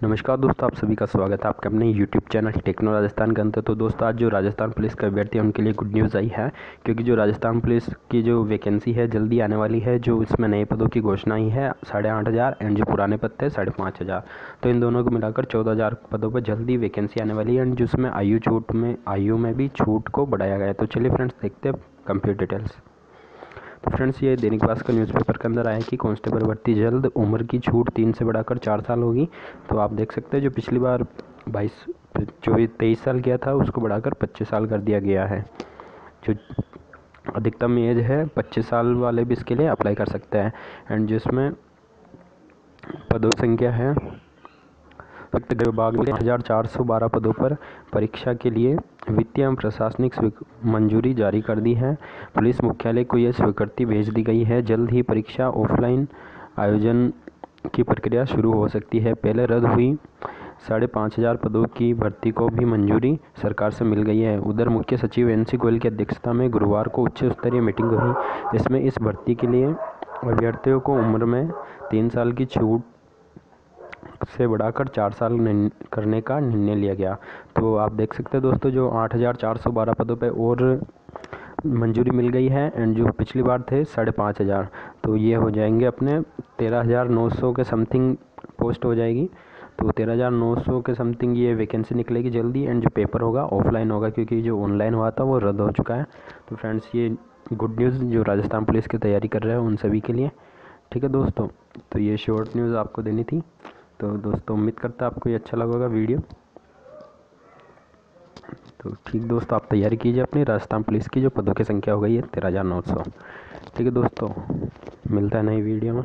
नमस्कार दोस्तों, आप सभी का स्वागत है आपके अपने यूट्यूब चैनल टेक्नो राजस्थान के अंदर। तो दोस्तों, आज जो राजस्थान पुलिस के अभ्यर्थी उनके लिए गुड न्यूज़ आई है, क्योंकि जो राजस्थान पुलिस की जो वैकेंसी है, जल्दी आने वाली है, जो इसमें नए पदों की घोषणा ही है, साढ़े आठ हज़ार एंड जो पुराने पद थे साढ़े पाँच हज़ार। तो इन दोनों को मिलाकर चौदह हज़ार पदों पर जल्दी वैकेंसी आने वाली है एंड जिसमें आयु छूट में, आयु में भी छूट को बढ़ाया गया तो चलिए फ्रेंड्स देखते हैं कंप्यूटर डिटेल्स तो फ्रेंड्स, ये दैनिक भास्कर न्यूज़पेपर के अंदर आया कि कांस्टेबल भर्ती जल्द, उम्र की छूट तीन से बढ़ाकर चार साल होगी। तो आप देख सकते हैं, जो पिछली बार बाईस, जो तेईस साल किया था, उसको बढ़ाकर पच्चीस साल कर दिया गया है। जो अधिकतम एज है, पच्चीस साल वाले भी इसके लिए अप्लाई कर सकते हैं। एंड जिसमें पदों संख्या है वित्त विभाग ने हज़ार चार सौ बारह पदों पर परीक्षा के लिए वित्तीय एवं प्रशासनिक मंजूरी जारी कर दी है। पुलिस मुख्यालय को यह स्वीकृति भेज दी गई है। जल्द ही परीक्षा ऑफलाइन आयोजन की प्रक्रिया शुरू हो सकती है। पहले रद्द हुई साढ़े पाँच हज़ार पदों की भर्ती को भी मंजूरी सरकार से मिल गई है। उधर मुख्य सचिव एन सी गोयल की अध्यक्षता में गुरुवार को उच्च स्तरीय मीटिंग हुई, जिसमें इस भर्ती के लिए अभ्यर्थियों को उम्र में तीन साल की छूट से बढ़ाकर चार साल करने का निर्णय लिया गया। तो आप देख सकते हैं दोस्तों, जो आठ हज़ार चार सौ बारह पदों पे और मंजूरी मिल गई है एंड जो पिछली बार थे, साढ़े पाँच हज़ार। तो ये हो जाएँगे अपने तेरह हज़ार नौ सौ के समथिंग पोस्ट हो जाएगी। तो तेरह हज़ार नौ सौ के समथिंग ये वैकेंसी निकलेगी जल्दी एंड जो पेपर होगा ऑफलाइन होगा, क्योंकि जो ऑनलाइन हुआ था, वो रद्द हो चुका है। तो फ्रेंड्स ये गुड न्यूज़ जो राजस्थान पुलिस की तैयारी कर रहे हैं उन सभी के लिए। ठीक है दोस्तों तो ये शॉर्ट न्यूज़ आपको देनी थी। तो दोस्तों, उम्मीद करता आपको ये अच्छा लगा वीडियो। तो ठीक दोस्तों, आप तैयारी कीजिए अपनी। राजस्थान पुलिस की जो पदों की संख्या हो गई है, तेरह हज़ार नौ सौ। ठीक है दोस्तों, मिलता है नई वीडियो में।